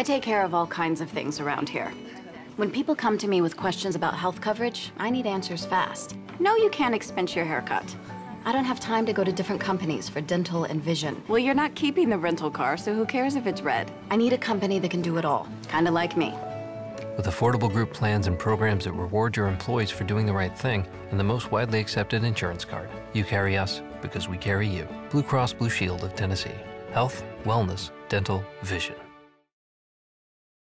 I take care of all kinds of things around here. When people come to me with questions about health coverage, I need answers fast. No, you can't expense your haircut. I don't have time to go to different companies for dental and vision. Well, you're not keeping the rental car, so who cares if it's red? I need a company that can do it all, kind of like me. With affordable group plans and programs that reward your employees for doing the right thing and the most widely accepted insurance card, you carry us because we carry you. Blue Cross Blue Shield of Tennessee. Health, wellness, dental, vision.